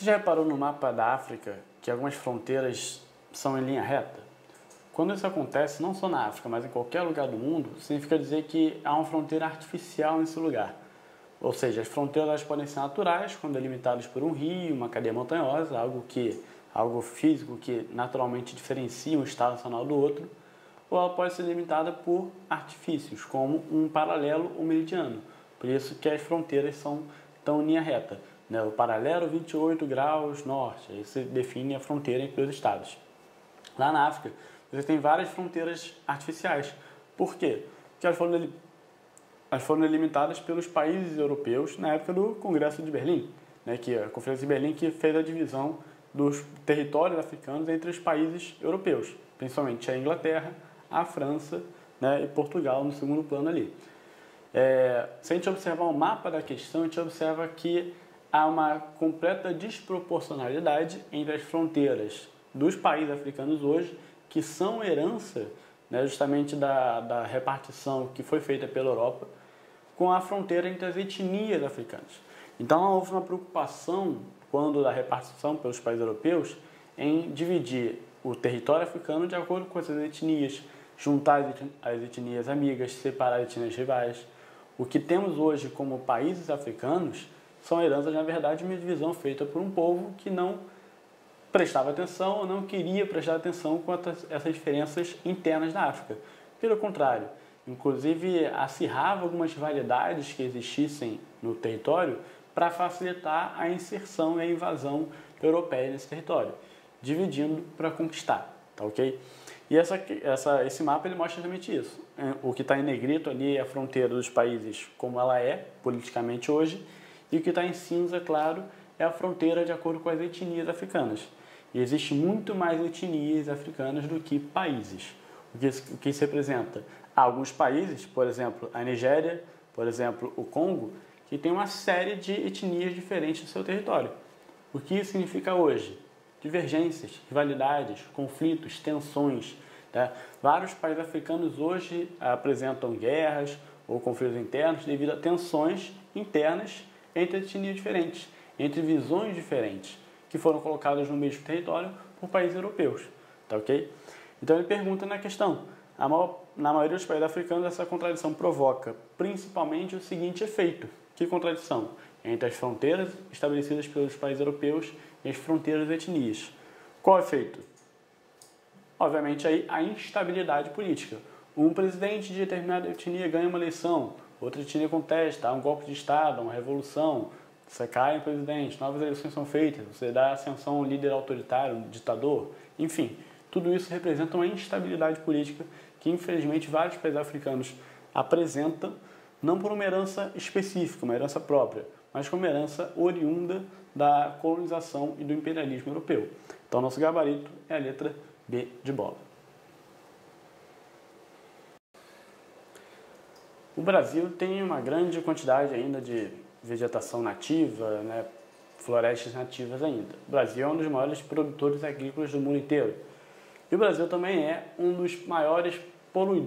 Você já reparou no mapa da África que algumas fronteiras são em linha reta? Quando isso acontece, não só na África, mas em qualquer lugar do mundo, significa dizer que há uma fronteira artificial nesse lugar. Ou seja, as fronteiras podem ser naturais, quando delimitadas por um rio, uma cadeia montanhosa, algo que algo físico que naturalmente diferencia um estado nacional do outro, ou ela pode ser delimitada por artifícios, como um paralelo ou meridiano. Por isso que as fronteiras são tão linha reta. Né? O paralelo 28 graus norte, aí se define a fronteira entre os estados. Lá na África, você tem várias fronteiras artificiais. Por quê? Porque elas foram, elas foram delimitadas pelos países europeus na época do Congresso de Berlim, né? que a Conferência de Berlim que fez a divisão dos territórios africanos entre os países europeus, principalmente a Inglaterra, a França né, e Portugal no segundo plano ali. É, se a gente observar o mapa da questão, a gente observa que há uma completa desproporcionalidade entre as fronteiras dos países africanos hoje, que são herança né, justamente da, da repartição que foi feita pela Europa, com a fronteira entre as etnias africanas. Então houve uma preocupação, quando da repartição pelos países europeus, em dividir o território africano de acordo com essas etnias, juntar as etnias amigas, separar as etnias rivais. O que temos hoje como países africanos são heranças, na verdade, de uma divisão feita por um povo que não prestava atenção ou não queria prestar atenção quanto a essas diferenças internas da África. Pelo contrário, inclusive acirrava algumas rivalidades que existissem no território para facilitar a inserção e a invasão europeia nesse território, dividindo para conquistar, tá ok? E essa, essa, esse mapa ele mostra exatamente isso. É, o que está em negrito ali é a fronteira dos países como ela é politicamente hoje, e o que está em cinza, claro, é a fronteira de acordo com as etnias africanas. E existe muito mais etnias africanas do que países. O que, o que isso representa? Há alguns países, por exemplo, a Nigéria, por exemplo, o Congo, que tem uma série de etnias diferentes no seu território. O que isso significa hoje? divergências, rivalidades, conflitos, tensões. Tá? Vários países africanos hoje apresentam guerras ou conflitos internos devido a tensões internas entre etnias diferentes, entre visões diferentes, que foram colocadas no mesmo território por países europeus. Tá ok? Então ele pergunta na questão: maior, na maioria dos países africanos, essa contradição provoca principalmente o seguinte efeito: que contradição? Entre as fronteiras estabelecidas pelos países europeus e as fronteiras das etnias. Qual é o efeito? Obviamente aí a instabilidade política. Um presidente de determinada etnia ganha uma eleição, outra etnia contesta, há um golpe de Estado, uma revolução, você cai em presidente, novas eleições são feitas, você dá ascensão a um líder autoritário, um ditador, enfim, tudo isso representa uma instabilidade política que infelizmente vários países africanos apresentam, não por uma herança específica, uma herança própria, mas como herança oriunda da colonização e do imperialismo europeu. Então, nosso gabarito é a letra B de bola. O Brasil tem uma grande quantidade ainda de vegetação nativa, né, florestas nativas ainda. O Brasil é um dos maiores produtores agrícolas do mundo inteiro. E o Brasil também é um dos maiores poluidores